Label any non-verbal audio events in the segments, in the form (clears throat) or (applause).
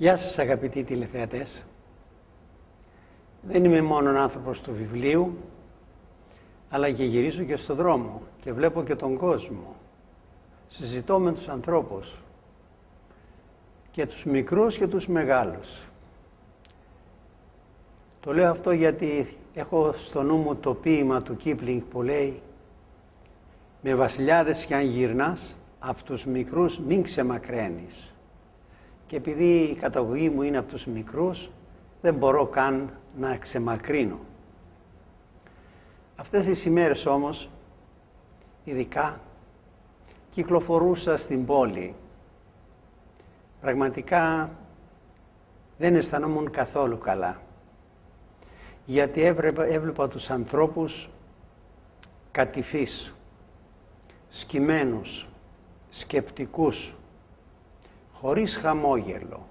Γεια σας αγαπητοί τηλεθεατές. Δεν είμαι μόνο άνθρωπος του βιβλίου, αλλά και γυρίζω και στον δρόμο και βλέπω και τον κόσμο. Συζητώ με τους ανθρώπους και τους μικρούς και τους μεγάλους. Το λέω αυτό γιατί έχω στο νου μου το ποίημα του Κίπλινγκ που λέει «Με βασιλιάδες κι αν γυρνάς, από τους μικρούς μην ξεμακραίνεις». Και επειδή η καταγωγή μου είναι από τους μικρούς, δεν μπορώ καν να ξεμακρύνω. Αυτές τις ημέρες όμως, ειδικά, κυκλοφορούσα στην πόλη. Πραγματικά δεν αισθανόμουν καθόλου καλά. Γιατί έβλεπα, έβλεπα τους ανθρώπους κατηφείς, σκημένους, σκεπτικούς, χωρίς χαμόγελο.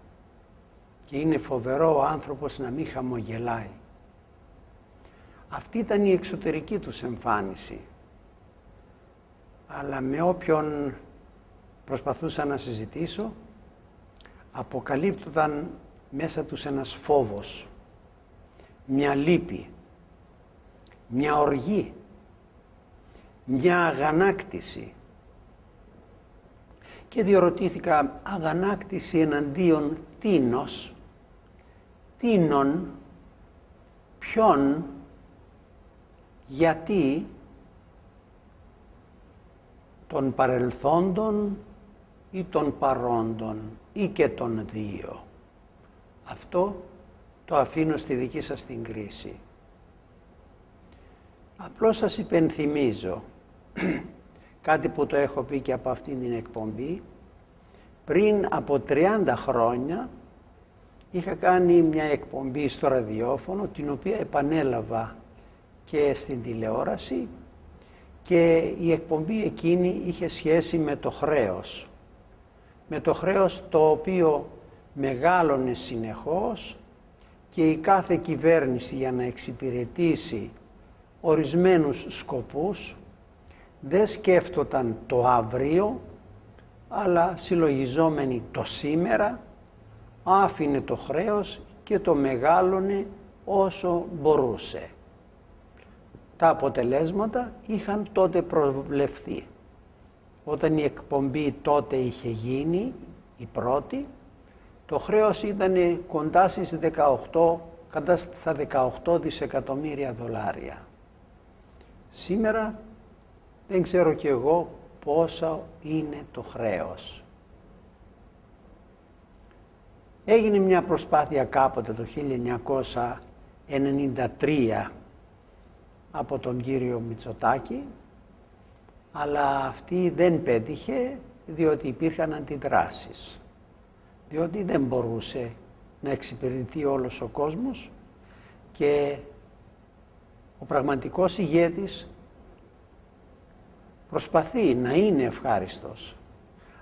Και είναι φοβερό ο άνθρωπος να μην χαμογελάει. Αυτή ήταν η εξωτερική τους εμφάνιση. Αλλά με όποιον προσπαθούσα να συζητήσω, αποκαλύπτονταν μέσα τους ένας φόβος, μια λύπη, μια οργή, μια αγανάκτηση. Και διορωτήθηκα αγανάκτηση εναντίον τίνος, τίνον, ποιον, γιατί των παρελθόντων ή των παρόντων ή και των δύο. Αυτό το αφήνω στη δική σας την κρίση. Απλώς σας υπενθυμίζω (clears throat) κάτι που το έχω πει και από αυτήν την εκπομπή. Πριν από 30 χρόνια είχα κάνει μια εκπομπή στο ραδιόφωνο την οποία επανέλαβα και στην τηλεόραση και η εκπομπή εκείνη είχε σχέση με το χρέος. Με το χρέος το οποίο μεγάλωνε συνεχώς και η κάθε κυβέρνηση για να εξυπηρετήσει ορισμένους σκοπούς δεν σκέφτονταν το αύριο αλλά συλλογιζόμενοι το σήμερα άφηνε το χρέος και το μεγάλωνε όσο μπορούσε τα αποτελέσματα είχαν τότε προβλεφθεί. Όταν η εκπομπή τότε είχε γίνει, η πρώτη, το χρέος ήταν κοντά στις 18, κατά στα 18 δισεκατομμύρια δολάρια. Σήμερα δεν ξέρω κι εγώ πόσα είναι το χρέος. Έγινε μια προσπάθεια κάποτε το 1993 από τον κύριο Μητσοτάκη αλλά αυτή δεν πέτυχε διότι υπήρχαν αντιδράσεις διότι δεν μπορούσε να εξυπηρετεί όλος ο κόσμος και ο πραγματικός ηγέτης προσπαθεί να είναι ευχάριστος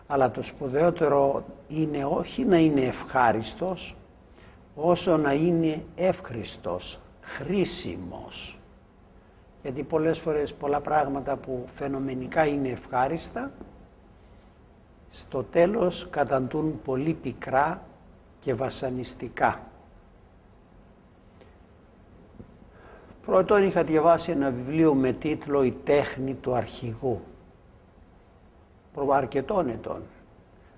αλλά το σπουδαιότερο είναι όχι να είναι ευχάριστος όσο να είναι εύχριστος, χρήσιμος γιατί πολλές φορές πολλά πράγματα που φαινομενικά είναι ευχάριστα στο τέλος καταντούν πολύ πικρά και βασανιστικά. Πρώτον είχα διαβάσει ένα βιβλίο με τίτλο «Η τέχνη του αρχηγού» προ αρκετών ετών.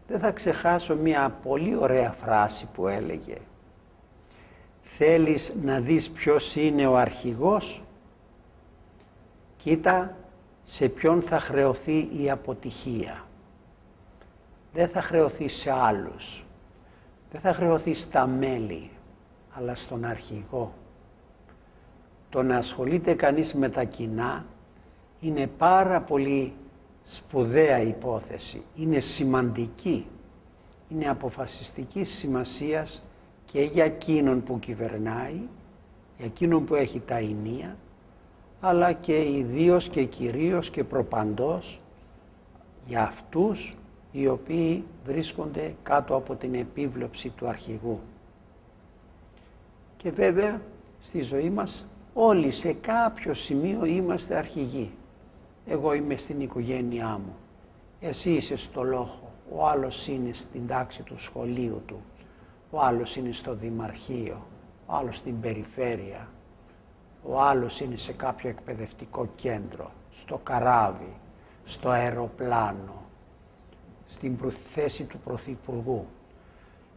Δεν θα ξεχάσω μια πολύ ωραία φράση που έλεγε «Θέλεις να δεις ποιος είναι ο αρχηγός» Κοίτα σε ποιον θα χρεωθεί η αποτυχία. Δεν θα χρεωθεί σε άλλους. Δεν θα χρεωθεί στα μέλη, αλλά στον αρχηγό. Το να ασχολείται κανείς με τα κοινά είναι πάρα πολύ σπουδαία υπόθεση. Είναι σημαντική. Είναι αποφασιστική σημασίας και για εκείνον που κυβερνάει, για εκείνον που έχει τα ενία, αλλά και ιδίως και κυρίως και προπαντός για αυτούς οι οποίοι βρίσκονται κάτω από την επίβλεψη του αρχηγού. Και βέβαια στη ζωή μας όλοι σε κάποιο σημείο είμαστε αρχηγοί. Εγώ είμαι στην οικογένειά μου, εσύ είσαι στο λόγο, ο άλλος είναι στην τάξη του σχολείου του, ο άλλος είναι στο Δημαρχείο, ο άλλος στην περιφέρεια, ο άλλος είναι σε κάποιο εκπαιδευτικό κέντρο, στο καράβι, στο αεροπλάνο, στην θέση του Πρωθυπουργού.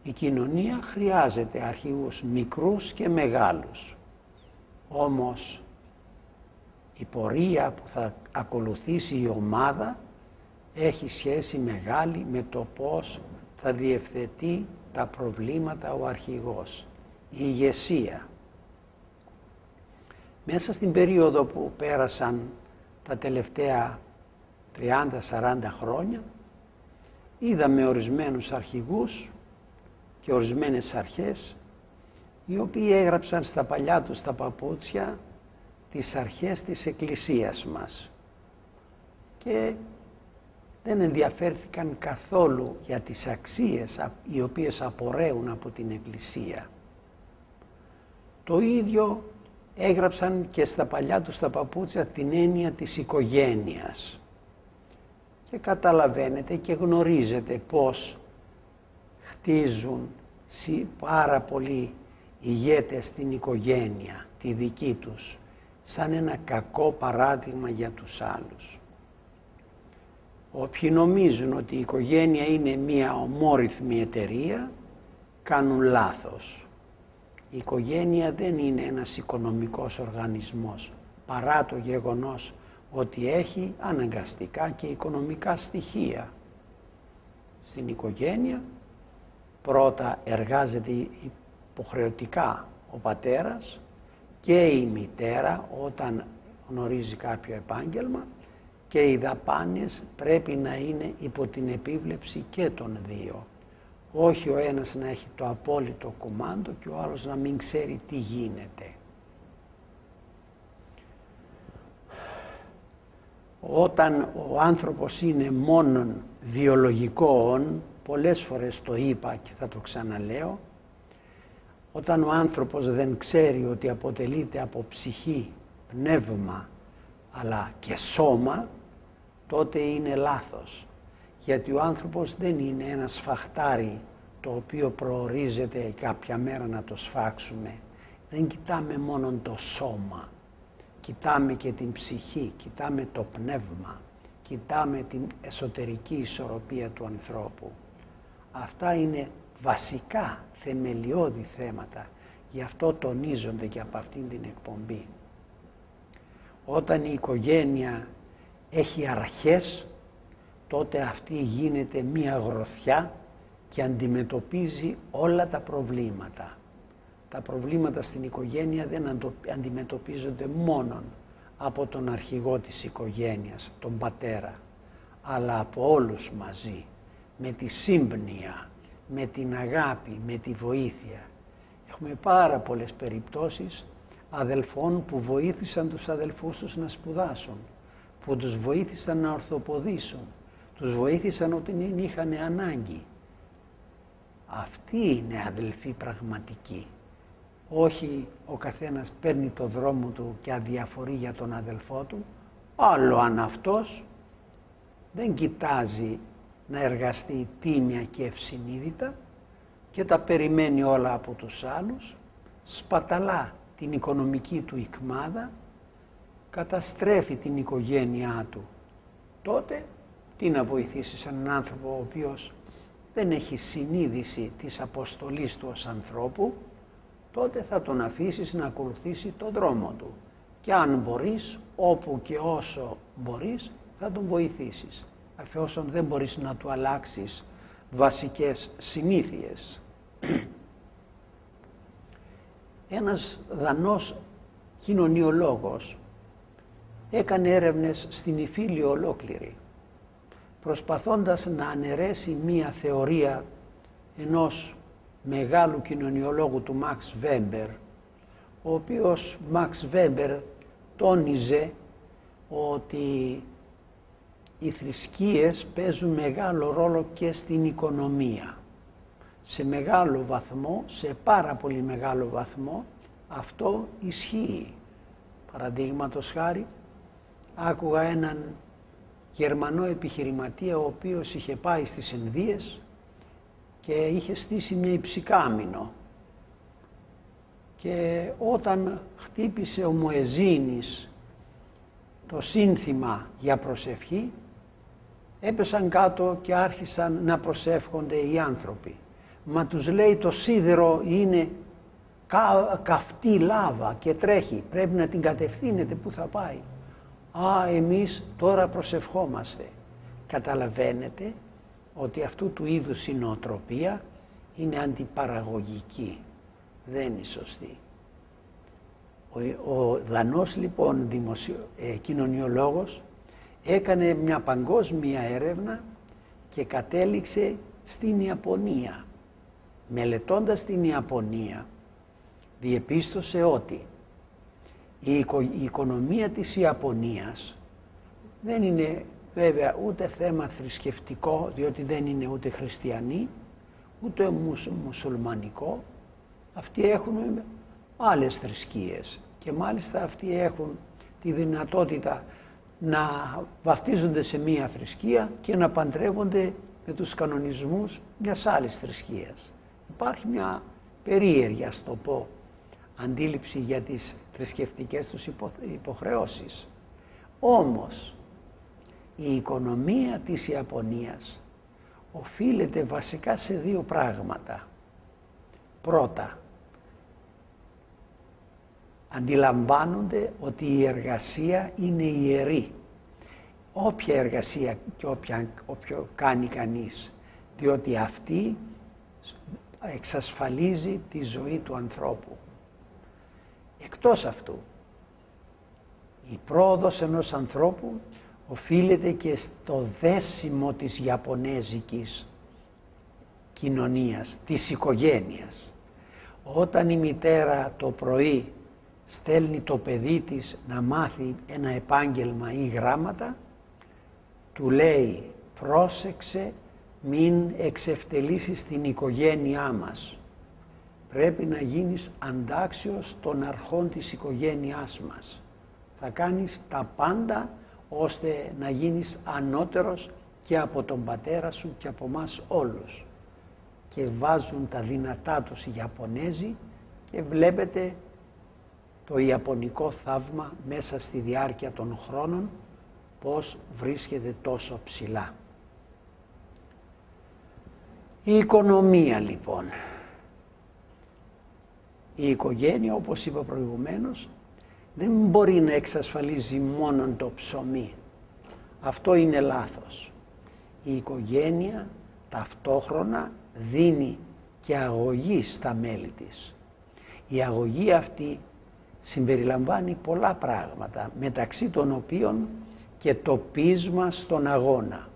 Η κοινωνία χρειάζεται αρχηγούς μικρούς και μεγάλους. Όμως η πορεία που θα ακολουθήσει η ομάδα έχει σχέση μεγάλη με το πώς θα διευθετεί τα προβλήματα ο αρχηγός. Η ηγεσία. Μέσα στην περίοδο που πέρασαν τα τελευταία 30-40 χρόνια είδαμε ορισμένους αρχηγούς και ορισμένες αρχές οι οποίοι έγραψαν στα παλιά τους τα παπούτσια τις αρχές της Εκκλησίας μας και δεν ενδιαφέρθηκαν καθόλου για τις αξίες οι οποίες απορρέουν από την Εκκλησία. Το ίδιο έγραψαν και στα παλιά τους τα παπούτσια την έννοια της οικογένειας. Και καταλαβαίνετε και γνωρίζετε πώς χτίζουν πάρα πολλοί ηγέτες στην οικογένεια, τη δική τους, σαν ένα κακό παράδειγμα για τους άλλους. Όποιοι νομίζουν ότι η οικογένεια είναι μία ομόρυθμη εταιρεία, κάνουν λάθος. Η οικογένεια δεν είναι ένας οικονομικός οργανισμός, παρά το γεγονός ότι έχει αναγκαστικά και οικονομικά στοιχεία. Στην οικογένεια πρώτα εργάζεται υποχρεωτικά ο πατέρας και η μητέρα όταν γνωρίζει κάποιο επάγγελμα και οι δαπάνες πρέπει να είναι υπό την επίβλεψη και των δύο. Όχι ο ένας να έχει το απόλυτο κουμάντο και ο άλλος να μην ξέρει τι γίνεται. Όταν ο άνθρωπος είναι μόνον βιολογικό όν, πολλές φορές το είπα και θα το ξαναλέω, όταν ο άνθρωπος δεν ξέρει ότι αποτελείται από ψυχή, πνεύμα αλλά και σώμα, τότε είναι λάθος. Γιατί ο άνθρωπος δεν είναι ένας σφαχτάρι το οποίο προορίζεται κάποια μέρα να το σφάξουμε. Δεν κοιτάμε μόνο το σώμα, κοιτάμε και την ψυχή, κοιτάμε το πνεύμα, κοιτάμε την εσωτερική ισορροπία του ανθρώπου. Αυτά είναι βασικά θεμελιώδη θέματα. Γι' αυτό τονίζονται και από αυτήν την εκπομπή. Όταν η οικογένεια έχει αρχές, τότε αυτή γίνεται μία γροθιά και αντιμετωπίζει όλα τα προβλήματα. Τα προβλήματα στην οικογένεια δεν αντιμετωπίζονται μόνον από τον αρχηγό της οικογένειας, τον πατέρα, αλλά από όλους μαζί, με τη σύμπνοια, με την αγάπη, με τη βοήθεια. Έχουμε πάρα πολλές περιπτώσεις αδελφών που βοήθησαν τους αδελφούς τους να σπουδάσουν, που τους βοήθησαν να ορθοποδήσουν, τους βοήθησαν όταν είχαν ανάγκη. Αυτή είναι αδελφή πραγματική. Όχι ο καθένας παίρνει το δρόμο του και αδιαφορεί για τον αδελφό του, άλλο αν αυτός δεν κοιτάζει να εργαστεί τίμια και ευσυνείδητα και τα περιμένει όλα από τους άλλους, σπαταλά την οικονομική του οικμάδα, καταστρέφει την οικογένειά του. Τότε τι να βοηθήσει σαν έναν άνθρωπο ο οποίος δεν έχει συνείδηση της αποστολής του ως ανθρώπου, τότε θα τον αφήσεις να ακολουθήσει τον δρόμο του. Και αν μπορείς, όπου και όσο μπορείς, θα τον βοηθήσεις εφόσον δεν μπορείς να του αλλάξεις βασικές συνήθειες. (clears throat) Ένας δανός κοινωνιολόγος έκανε έρευνες στην Ιφίλιο ολόκληρη προσπαθώντας να αναιρέσει μία θεωρία ενός μεγάλου κοινωνιολόγου του Μαξ Βέμπερ ο οποίος Μαξ Βέμπερ τόνιζε ότι οι θρησκείες παίζουν μεγάλο ρόλο και στην οικονομία. Σε μεγάλο βαθμό, σε πάρα πολύ μεγάλο βαθμό, αυτό ισχύει. Παραδείγματος χάρη, άκουγα έναν Γερμανό επιχειρηματία ο οποίος είχε πάει στις Ινδίες και είχε στήσει μια υψηκάμινο και όταν χτύπησε ο Μοεζίνης το σύνθημα για προσευχή έπεσαν κάτω και άρχισαν να προσεύχονται οι άνθρωποι. Μα τους λέει το σίδερο είναι κα, καυτή λάβα και τρέχει. Πρέπει να την κατευθύνετε που θα πάει; Α, εμείς τώρα προσευχόμαστε. Καταλαβαίνετε ότι αυτού του είδους η νοοτροπία είναι αντιπαραγωγική. Δεν είναι σωστή. Ο, ο Δανός λοιπόν δημοσιο, ε, κοινωνιολόγος έκανε μια παγκόσμια έρευνα και κατέληξε στην Ιαπωνία. Μελετώντας την Ιαπωνία διεπίστωσε ότι η, η οικονομία της Ιαπωνίας δεν είναι βέβαια ούτε θέμα θρησκευτικό διότι δεν είναι ούτε χριστιανοί ούτε μουσουλμανικό αυτοί έχουν άλλες θρησκείες και μάλιστα αυτοί έχουν τη δυνατότητα να βαφτίζονται σε μία θρησκεία και να παντρεύονται με τους κανονισμούς μιας άλλης θρησκείας. Υπάρχει μια περίεργη, ας το πω, αντίληψη για τις θρησκευτικές τους υποχρεώσεις. Όμως, η οικονομία της Ιαπωνίας οφείλεται βασικά σε δύο πράγματα. Πρώτα, αντιλαμβάνονται ότι η εργασία είναι ιερή. Όποια εργασία και όποια, όποιο κάνει κανείς, διότι αυτή εξασφαλίζει τη ζωή του ανθρώπου. Εκτός αυτού, η πρόοδος ενός ανθρώπου οφείλεται και στο δέσιμο της Ιαπωνέζικης κοινωνίας, της οικογένειας. Όταν η μητέρα το πρωί στέλνει το παιδί της να μάθει ένα επάγγελμα ή γράμματα, του λέει πρόσεξε μην εξευτελίσεις την οικογένειά μας. Πρέπει να γίνεις αντάξιος των αρχών της οικογένειάς μας. Θα κάνεις τα πάντα ώστε να γίνεις ανώτερος και από τον πατέρα σου και από μας όλους. Και βάζουν τα δυνατά τους οι Ιαπωνέζοι και βλέπετε το Ιαπωνικό θαύμα μέσα στη διάρκεια των χρόνων πώς βρίσκεται τόσο ψηλά. Η οικονομία λοιπόν. Η οικογένεια όπως είπα προηγουμένως δεν μπορεί να εξασφαλίζει μόνο το ψωμί. Αυτό είναι λάθος. Η οικογένεια ταυτόχρονα δίνει και αγωγή στα μέλη της. Η αγωγή αυτή συμπεριλαμβάνει πολλά πράγματα μεταξύ των οποίων και το πείσμα στον αγώνα.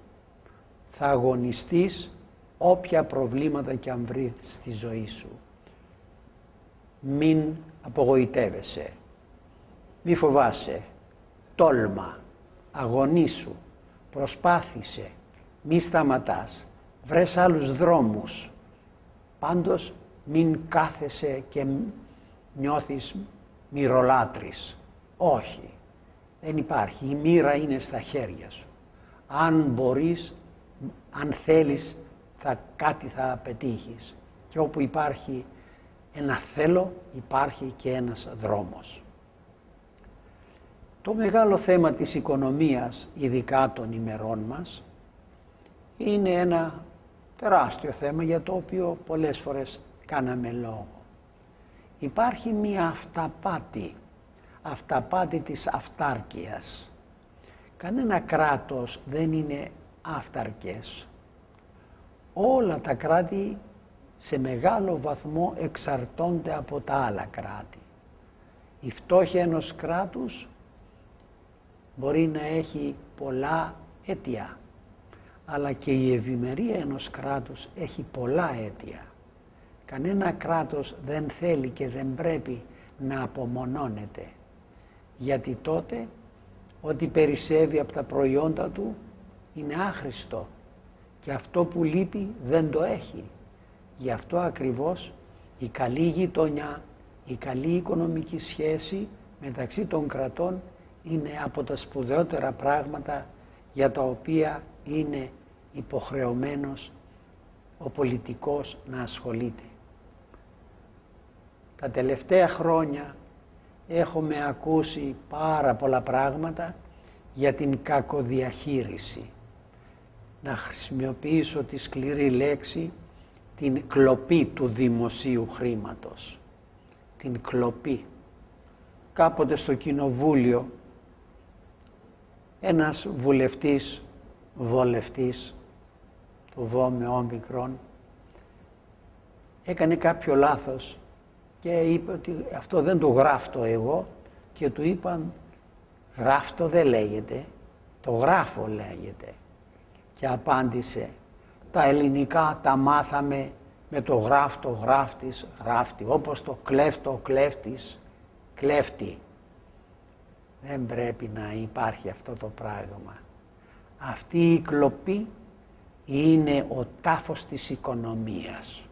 Θα αγωνιστείς όποια προβλήματα και αν βρεις στη ζωή σου. Μην απογοητεύεσαι. Μη φοβάσαι. Τόλμα. Αγωνίσου. Προσπάθησε. Μη σταματάς. Βρες άλλους δρόμους. Πάντως μην κάθεσαι και νιώθεις μυρολάτρης. Όχι. Δεν υπάρχει. Η μοίρα είναι στα χέρια σου. Αν μπορείς, αν θέλεις, θα, κάτι θα πετύχεις. Και όπου υπάρχει ένα θέλω, υπάρχει και ένας δρόμος. Το μεγάλο θέμα της οικονομίας, ειδικά των ημερών μας, είναι ένα τεράστιο θέμα για το οποίο πολλές φορές κάναμε λόγο υπάρχει μία αυταπάτη, αυταπάτη της αυτάρκειας. Κανένα κράτος δεν είναι αυταρκές. Όλα τα κράτη σε μεγάλο βαθμό εξαρτώνται από τα άλλα κράτη. Η φτώχεια ενός κράτους μπορεί να έχει πολλά αίτια, αλλά και η ευημερία ενός κράτους έχει πολλά αίτια. Κανένα κράτος δεν θέλει και δεν πρέπει να απομονώνεται. Γιατί τότε ό,τι περισσεύει από τα προϊόντα του είναι άχρηστο και αυτό που λείπει δεν το έχει. Γι' αυτό ακριβώς η καλή γειτονιά, η καλή οικονομική σχέση μεταξύ των κρατών είναι από τα σπουδαιότερα πράγματα για τα οποία είναι υποχρεωμένος ο πολιτικός να ασχολείται. Τα τελευταία χρόνια έχουμε ακούσει πάρα πολλά πράγματα για την κακοδιαχείριση. Να χρησιμοποιήσω τη σκληρή λέξη την κλοπή του δημοσίου χρήματος. Την κλοπή. Κάποτε στο κοινοβούλιο ένας βουλευτής, βολευτής, το βό με όμικρον, έκανε κάποιο λάθος και είπε ότι αυτό δεν το γράφτω εγώ και του είπαν γράφτο δεν λέγεται, το γράφω λέγεται. Και απάντησε τα ελληνικά τα μάθαμε με το γράφτο γράφτης γράφτη όπως το κλέφτο κλέφτης κλέφτη. Δεν πρέπει να υπάρχει αυτό το πράγμα. Αυτή η κλοπή είναι ο τάφος της οικονομίας.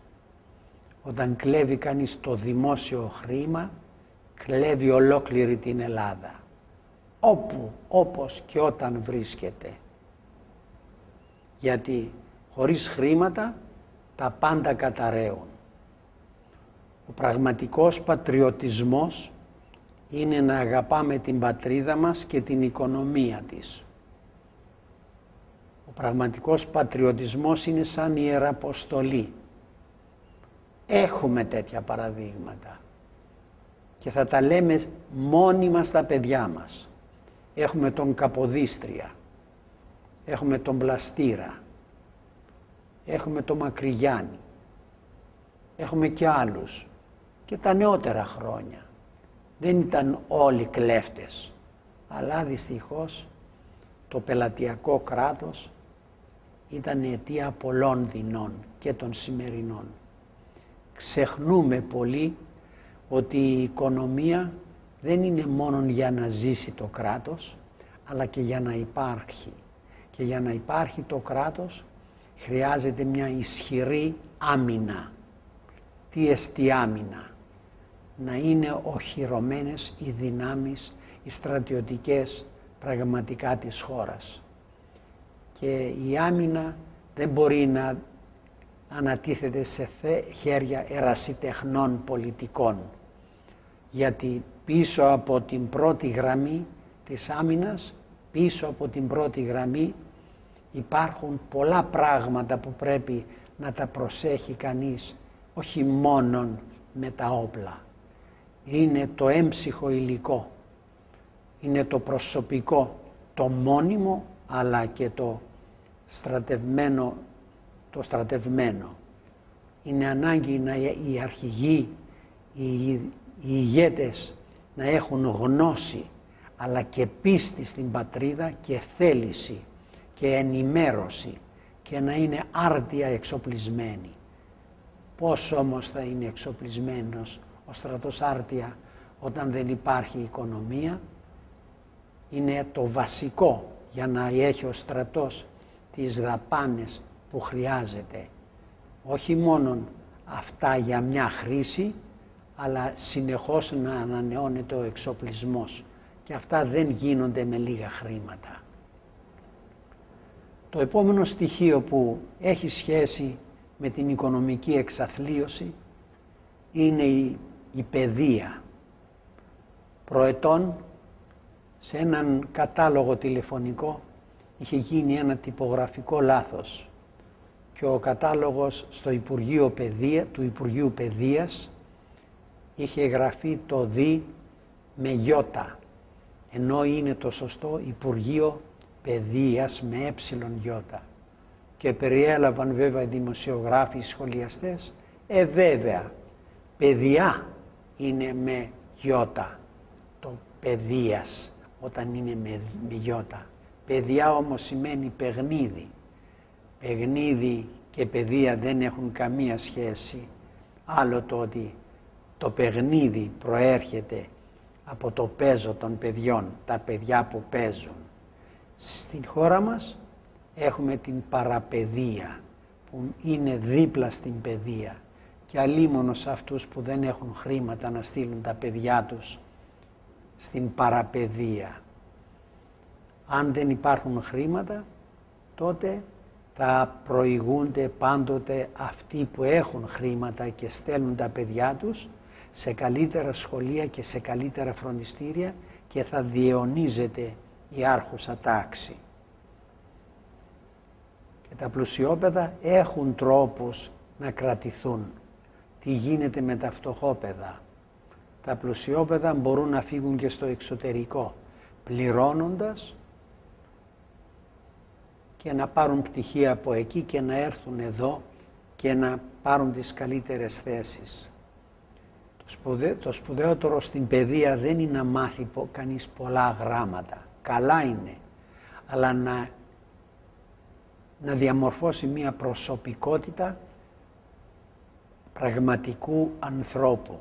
Όταν κλέβει κανείς το δημόσιο χρήμα, κλέβει ολόκληρη την Ελλάδα. Όπου, όπως και όταν βρίσκεται. Γιατί χωρίς χρήματα τα πάντα καταραίουν. Ο πραγματικός πατριωτισμός είναι να αγαπάμε την πατρίδα μας και την οικονομία της. Ο πραγματικός πατριωτισμός είναι σαν ιεραποστολή. Έχουμε τέτοια παραδείγματα και θα τα λέμε μόνοι μας τα παιδιά μας. Έχουμε τον Καποδίστρια, έχουμε τον Πλαστήρα, έχουμε τον Μακρυγιάννη, έχουμε και άλλους και τα νεότερα χρόνια. Δεν ήταν όλοι κλέφτες, αλλά δυστυχώς το πελατειακό κράτος ήταν αιτία πολλών δεινών και των σημερινών. Ξεχνούμε πολύ ότι η οικονομία δεν είναι μόνο για να ζήσει το κράτος, αλλά και για να υπάρχει. Και για να υπάρχει το κράτος χρειάζεται μια ισχυρή άμυνα. Τι εστί άμυνα; Να είναι οχυρωμένες οι δυνάμεις, οι στρατιωτικές πραγματικά της χώρας. Και η άμυνα δεν μπορεί να ανατίθεται σε χέρια ερασιτεχνών πολιτικών. Γιατί πίσω από την πρώτη γραμμή της άμυνας, πίσω από την πρώτη γραμμή υπάρχουν πολλά πράγματα που πρέπει να τα προσέχει κανείς, όχι μόνον με τα όπλα. Είναι το έμψυχο υλικό, είναι το προσωπικό, το μόνιμο αλλά και το στρατευμένο, το στρατευμένο. Είναι ανάγκη να οι αρχηγοί, οι, οι ηγέτες να έχουν γνώση αλλά και πίστη στην πατρίδα και θέληση και ενημέρωση και να είναι άρτια εξοπλισμένοι. Πώς όμως θα είναι εξοπλισμένος ο στρατός άρτια όταν δεν υπάρχει οικονομία; Είναι το βασικό για να έχει ο στρατός τις δαπάνες που χρειάζεται. Όχι μόνο αυτά για μια χρήση, αλλά συνεχώς να ανανεώνεται ο εξοπλισμός. Και αυτά δεν γίνονται με λίγα χρήματα. Το επόμενο στοιχείο που έχει σχέση με την οικονομική εξαθλίωση είναι η, η παιδεία. Προετών σε έναν κατάλογο τηλεφωνικό είχε γίνει ένα τυπογραφικό λάθος και ο κατάλογος στο Υπουργείο Παιδεία, του Υπουργείου Παιδείας είχε γραφεί το δι με γιώτα ενώ είναι το σωστό Υπουργείο παιδείας με ε γιώτα. Και περιέλαβαν βέβαια οι δημοσιογράφοι, οι σχολιαστές, ε βέβαια, παιδιά είναι με γιώτα, το παιδείας όταν είναι με, με γιώτα. Παιδιά όμως σημαίνει παιγνίδι. Παιγνίδι και παιδεία δεν έχουν καμία σχέση. Άλλο το ότι το παιχνίδι προέρχεται από το παίζω των παιδιών, τα παιδιά που παίζουν. Στην χώρα μας έχουμε την παραπαιδεία που είναι δίπλα στην παιδεία και αλίμονος σε αυτούς που δεν έχουν χρήματα να στείλουν τα παιδιά τους στην παραπαιδεία. Αν δεν υπάρχουν χρήματα τότε θα προηγούνται πάντοτε αυτοί που έχουν χρήματα και στέλνουν τα παιδιά τους σε καλύτερα σχολεία και σε καλύτερα φροντιστήρια και θα διαιωνίζεται η άρχουσα τάξη. Και τα πλουσιόπαιδα έχουν τρόπους να κρατηθούν. Τι γίνεται με τα φτωχόπαιδα. Τα πλουσιόπαιδα μπορούν να φύγουν και στο εξωτερικό, πληρώνοντας και να πάρουν πτυχία από εκεί και να έρθουν εδώ και να πάρουν τις καλύτερες θέσεις. Το, σπουδαι, το σπουδαιότερο στην παιδεία δεν είναι να μάθει κανείς πολλά γράμματα. Καλά είναι. Αλλά να, να διαμορφώσει μια προσωπικότητα πραγματικού ανθρώπου.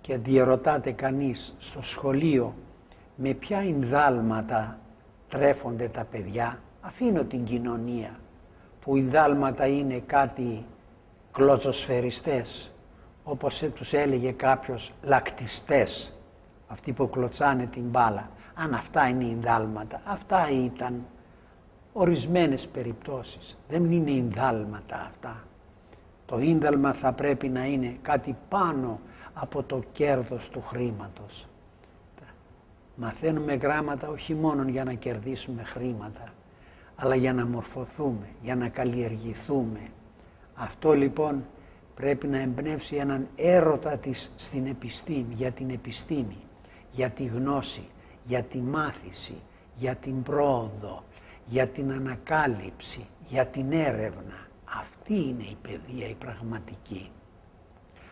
Και διερωτάται κανείς στο σχολείο με ποια ενδάλματα τρέφονται τα παιδιά. Αφήνω την κοινωνία που οι δάλματα είναι κάτι κλωτσοσφαιριστές όπως τους έλεγε κάποιος λακτιστές αυτοί που κλωτσάνε την μπάλα. Αν αυτά είναι οι δάλματα αυτά ήταν ορισμένες περιπτώσεις. Δεν είναι οι δάλματα αυτά. Το ίνταλμα θα πρέπει να είναι κάτι πάνω από το κέρδος του χρήματος. Μαθαίνουμε γράμματα όχι μόνο για να κερδίσουμε χρήματα αλλά για να μορφωθούμε, για να καλλιεργηθούμε. Αυτό λοιπόν πρέπει να εμπνεύσει έναν έρωτα της στην επιστήμη, για την επιστήμη, για τη γνώση, για τη μάθηση, για την πρόοδο, για την ανακάλυψη, για την έρευνα. Αυτή είναι η παιδεία η πραγματική.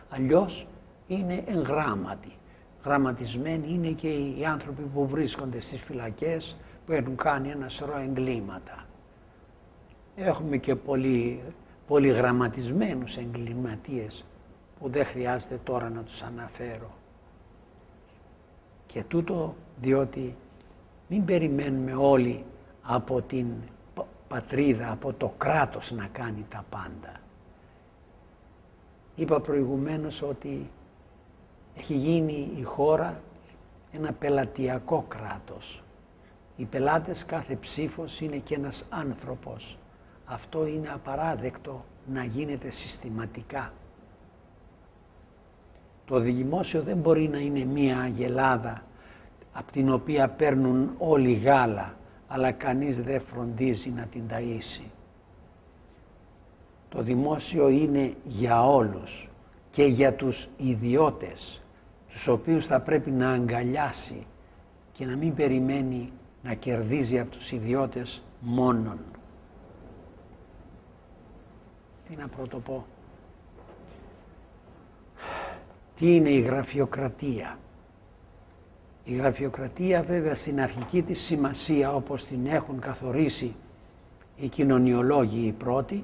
Αλλιώς είναι εγγράμματοι. Γραμματισμένοι είναι και οι άνθρωποι που βρίσκονται στις φυλακές που έχουν κάνει ένα σωρό εγκλήματα. Έχουμε και πολύ, πολύ γραμματισμένους εγκληματίες που δεν χρειάζεται τώρα να τους αναφέρω. Και τούτο διότι μην περιμένουμε όλοι από την πατρίδα, από το κράτος να κάνει τα πάντα. Είπα προηγουμένως ότι έχει γίνει η χώρα ένα πελατειακό κράτος. Οι πελάτες κάθε ψήφος είναι και ένας άνθρωπος. Αυτό είναι απαράδεκτο να γίνεται συστηματικά. Το δημόσιο δεν μπορεί να είναι μία αγελάδα από την οποία παίρνουν όλοι γάλα αλλά κανείς δεν φροντίζει να την ταΐσει. Το δημόσιο είναι για όλους και για τους ιδιώτες τους οποίους θα πρέπει να αγκαλιάσει και να μην περιμένει να κερδίζει από τους ιδιώτες μόνον. Τι να πρωτοπώ. Τι είναι η γραφειοκρατία; Η γραφειοκρατία βέβαια στην αρχική της σημασία όπως την έχουν καθορίσει οι κοινωνιολόγοι οι πρώτοι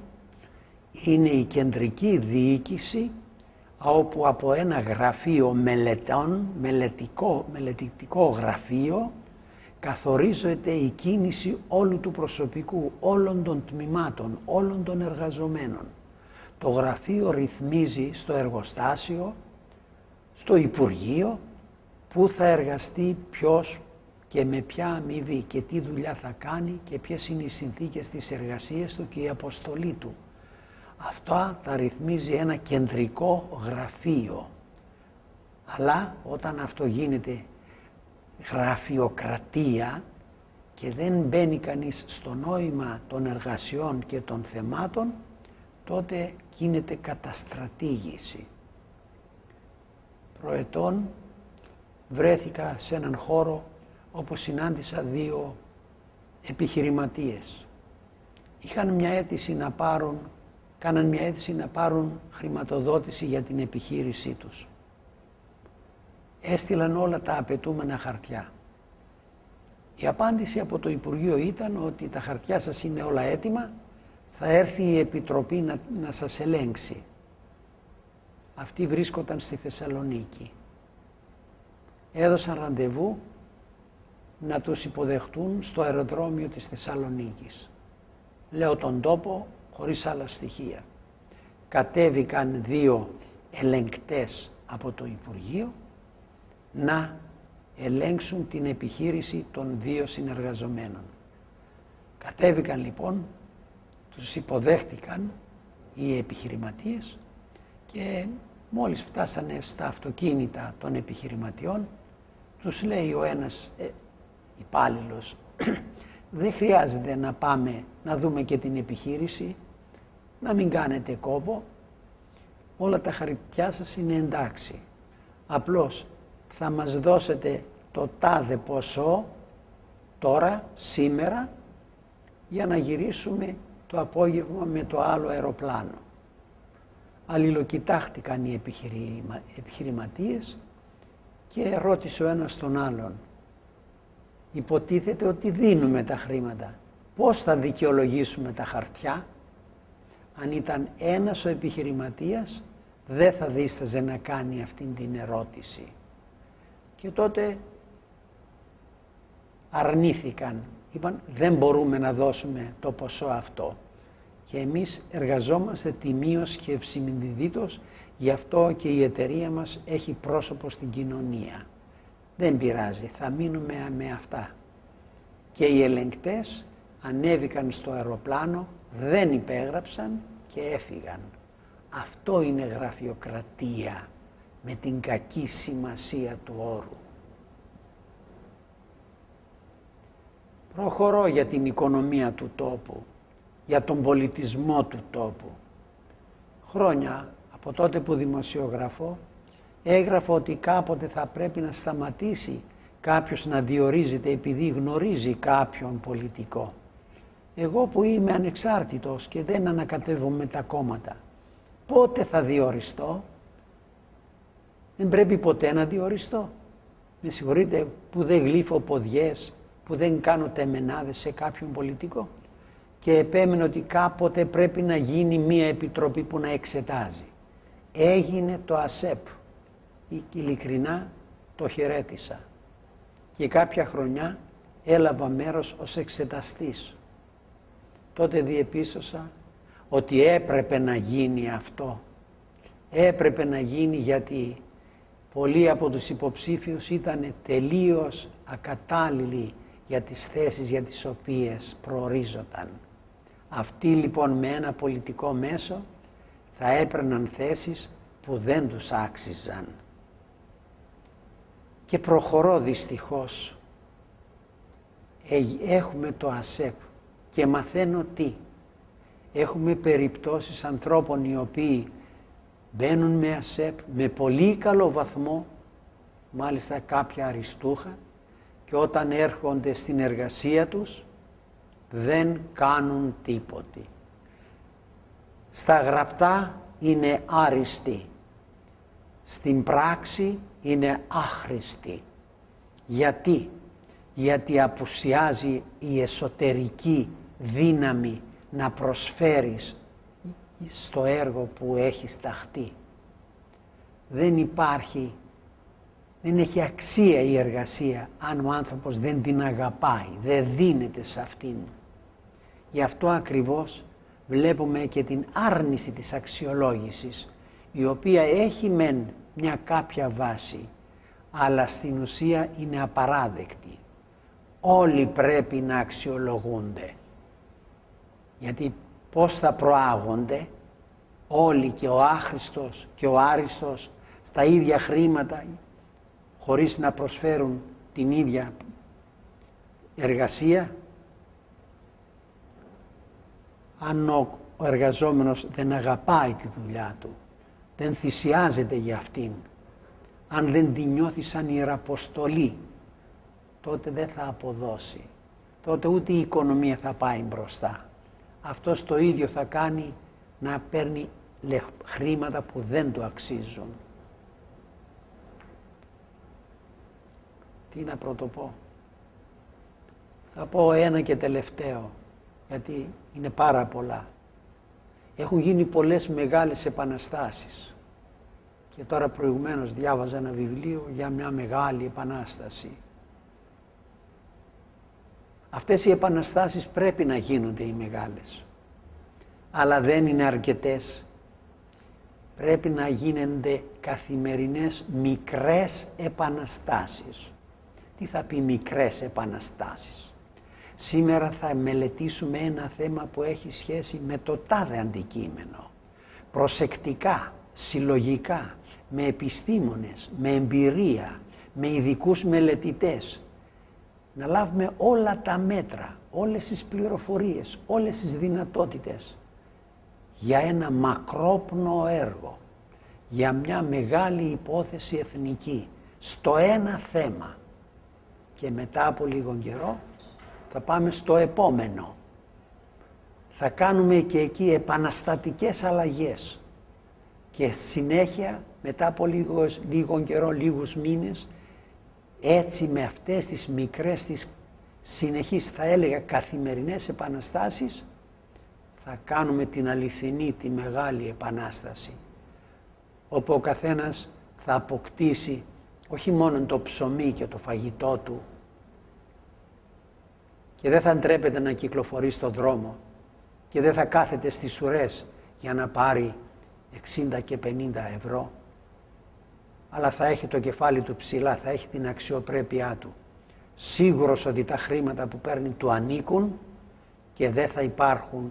είναι η κεντρική διοίκηση όπου από ένα γραφείο μελετών, μελετικό, μελετητικό γραφείο καθορίζεται η κίνηση όλου του προσωπικού, όλων των τμήματων, όλων των εργαζομένων. Το γραφείο ρυθμίζει στο εργοστάσιο, στο Υπουργείο, πού θα εργαστεί ποιος και με ποια αμοιβή και τι δουλειά θα κάνει και ποιες είναι οι συνθήκες της εργασίας του και η αποστολή του. Αυτά τα ρυθμίζει ένα κεντρικό γραφείο. Αλλά όταν αυτό γίνεται γραφειοκρατία και δεν μπαίνει κανείς στο νόημα των εργασιών και των θεμάτων, τότε γίνεται καταστρατήγηση. Προετών βρέθηκα σε έναν χώρο όπου συνάντησα δύο επιχειρηματίες. Είχαν μια αίτηση να πάρουν, κάναν μια αίτηση να πάρουν χρηματοδότηση για την επιχείρησή τους έστειλαν όλα τα απαιτούμενα χαρτιά. Η απάντηση από το Υπουργείο ήταν ότι τα χαρτιά σας είναι όλα έτοιμα, θα έρθει η Επιτροπή να, να σας ελέγξει. Αυτοί βρίσκονταν στη Θεσσαλονίκη. Έδωσαν ραντεβού να τους υποδεχτούν στο αεροδρόμιο της Θεσσαλονίκης. Λέω τον τόπο χωρίς άλλα στοιχεία. Κατέβηκαν δύο ελεγκτές από το Υπουργείο να ελέγξουν την επιχείρηση των δύο συνεργαζομένων. Κατέβηκαν λοιπόν τους υποδέχτηκαν οι επιχειρηματίες και μόλις φτάσανε στα αυτοκίνητα των επιχειρηματιών τους λέει ο ένας ε, υπάλληλος (clears throat) δεν χρειάζεται να πάμε να δούμε και την επιχείρηση να μην κάνετε κόπο όλα τα χαρτιά σας είναι εντάξει απλώς θα μας δώσετε το τάδε ποσό τώρα, σήμερα για να γυρίσουμε το απόγευμα με το άλλο αεροπλάνο. Αλληλοκοιτάχτηκαν οι επιχειρημα... επιχειρηματίες και ρώτησε ο ένας τον άλλον υποτίθεται ότι δίνουμε τα χρήματα. Πώς θα δικαιολογήσουμε τα χαρτιά; Αν ήταν ένας ο επιχειρηματίας δεν θα δίσταζε να κάνει αυτήν την ερώτηση. Και τότε αρνήθηκαν. Είπαν δεν μπορούμε να δώσουμε το ποσό αυτό. Και εμείς εργαζόμαστε τιμίως και ευσημινδίδητος, γι' αυτό και η εταιρεία μας έχει πρόσωπο στην κοινωνία. Δεν πειράζει, θα μείνουμε με αυτά. Και οι ελεγκτές ανέβηκαν στο αεροπλάνο, δεν υπέγραψαν και έφυγαν. Αυτό είναι γραφειοκρατία με την κακή σημασία του όρου. Προχωρώ για την οικονομία του τόπου, για τον πολιτισμό του τόπου. Χρόνια από τότε που δημοσιογραφώ έγραφα ότι κάποτε θα πρέπει να σταματήσει κάποιος να διορίζεται επειδή γνωρίζει κάποιον πολιτικό. Εγώ που είμαι ανεξάρτητος και δεν ανακατεύω με τα κόμματα, πότε θα διοριστώ, δεν πρέπει ποτέ να διοριστώ. Με συγχωρείτε που δεν γλύφω ποδιές, που δεν κάνω τεμενάδες σε κάποιον πολιτικό και επέμεινε ότι κάποτε πρέπει να γίνει μία επιτροπή που να εξετάζει. Έγινε το ΑΣΕΠ. Ειλικρινά το χαιρέτησα. Και κάποια χρονιά έλαβα μέρος ως εξεταστής. Τότε διεπίστωσα ότι έπρεπε να γίνει αυτό. Έπρεπε να γίνει γιατί πολλοί από τους υποψήφιους ήταν τελείως ακατάλληλοι για τις θέσεις για τις οποίες προορίζονταν. Αυτοί λοιπόν με ένα πολιτικό μέσο θα έπαιρναν θέσεις που δεν τους άξιζαν. Και προχωρώ δυστυχώς. Έχουμε το ΑΣΕΠ και μαθαίνω τι. Έχουμε περιπτώσεις ανθρώπων οι οποίοι μπαίνουν με ΑΣΕΠ με πολύ καλό βαθμό, μάλιστα κάποια αριστούχα, και όταν έρχονται στην εργασία τους δεν κάνουν τίποτε. Στα γραπτά είναι άριστοι, στην πράξη είναι άχρηστοι. Γιατί; Γιατί απουσιάζει η εσωτερική δύναμη να προσφέρεις στο έργο που έχει σταχτεί. Δεν υπάρχει δεν έχει αξία η εργασία αν ο άνθρωπος δεν την αγαπάει, δεν δίνεται σε αυτήν. Γι' αυτό ακριβώς βλέπουμε και την άρνηση της αξιολόγησης η οποία έχει μεν μια κάποια βάση αλλά στην ουσία είναι απαράδεκτη. Όλοι πρέπει να αξιολογούνται. Γιατί πώς θα προάγονται όλοι και ο άχρηστος και ο άριστος στα ίδια χρήματα χωρίς να προσφέρουν την ίδια εργασία. Αν ο, εργαζόμενος δεν αγαπάει τη δουλειά του δεν θυσιάζεται για αυτήν αν δεν την νιώθει σαν ιεραποστολή τότε δεν θα αποδώσει τότε ούτε η οικονομία θα πάει μπροστά αυτός το ίδιο θα κάνει να παίρνει χρήματα που δεν του αξίζουν Τι να πρωτοπώ. Θα πω ένα και τελευταίο, γιατί είναι πάρα πολλά. Έχουν γίνει πολλές μεγάλες επαναστάσεις. Και τώρα προηγουμένως διάβαζα ένα βιβλίο για μια μεγάλη επανάσταση. Αυτές οι επαναστάσεις πρέπει να γίνονται οι μεγάλες. Αλλά δεν είναι αρκετές. Πρέπει να γίνονται καθημερινές μικρές επαναστάσεις τι θα πει μικρές επαναστάσεις; Σήμερα θα μελετήσουμε ένα θέμα που έχει σχέση με το τάδε αντικείμενο. Προσεκτικά, συλλογικά, με επιστήμονες, με εμπειρία, με ειδικούς μελετητές. Να λάβουμε όλα τα μέτρα, όλες τις πληροφορίες, όλες τις δυνατότητες για ένα μακρόπνο έργο, για μια μεγάλη υπόθεση εθνική, στο ένα θέμα. Και μετά από λίγο καιρό θα πάμε στο επόμενο. Θα κάνουμε και εκεί επαναστατικές αλλαγές και συνέχεια μετά από λίγος, λίγο καιρό, λίγους μήνες έτσι με αυτές τις μικρές τις συνεχείς θα έλεγα καθημερινές επαναστάσεις θα κάνουμε την αληθινή, τη μεγάλη επανάσταση όπου ο καθένας θα αποκτήσει όχι μόνο το ψωμί και το φαγητό του και δεν θα ντρέπεται να κυκλοφορεί στον δρόμο και δεν θα κάθεται στις ουρές για να πάρει 60 και 50 ευρώ αλλά θα έχει το κεφάλι του ψηλά, θα έχει την αξιοπρέπειά του σίγουρος ότι τα χρήματα που παίρνει του ανήκουν και δεν θα, υπάρχουν,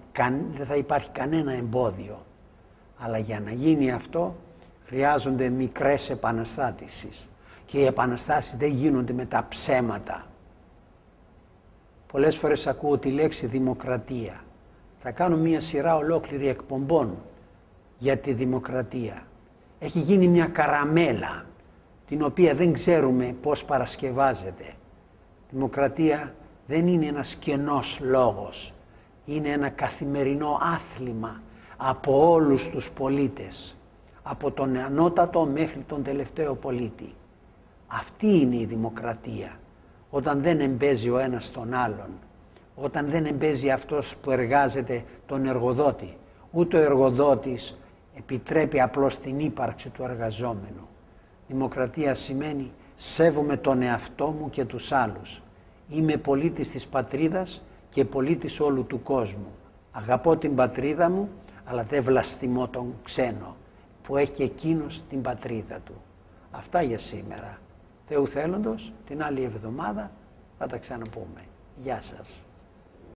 δεν θα υπάρχει κανένα εμπόδιο αλλά για να γίνει αυτό χρειάζονται μικρές επαναστάτησεις και οι επαναστάσεις δεν γίνονται με τα ψέματα Πολλές φορές ακούω τη λέξη δημοκρατία. Θα κάνω μία σειρά ολόκληρη εκπομπών για τη δημοκρατία. Έχει γίνει μια καραμέλα την οποία δεν ξέρουμε πώς παρασκευάζεται. Δημοκρατία δεν είναι ένας κενός λόγος. Είναι ένα καθημερινό άθλημα από όλους τους πολίτες. Από τον ανώτατο μέχρι τον τελευταίο πολίτη. Αυτή είναι η δημοκρατία όταν δεν εμπέζει ο ένας τον άλλον, όταν δεν εμπέζει αυτός που εργάζεται τον εργοδότη, ούτε ο εργοδότης επιτρέπει απλώς την ύπαρξη του εργαζόμενου. Δημοκρατία σημαίνει σέβομαι τον εαυτό μου και τους άλλους. Είμαι πολίτης της πατρίδας και πολίτης όλου του κόσμου. Αγαπώ την πατρίδα μου, αλλά δεν βλαστημώ τον ξένο που έχει και εκείνος την πατρίδα του. Αυτά για σήμερα. Θεού θέλοντος, την άλλη εβδομάδα θα τα ξαναπούμε. Γεια σας.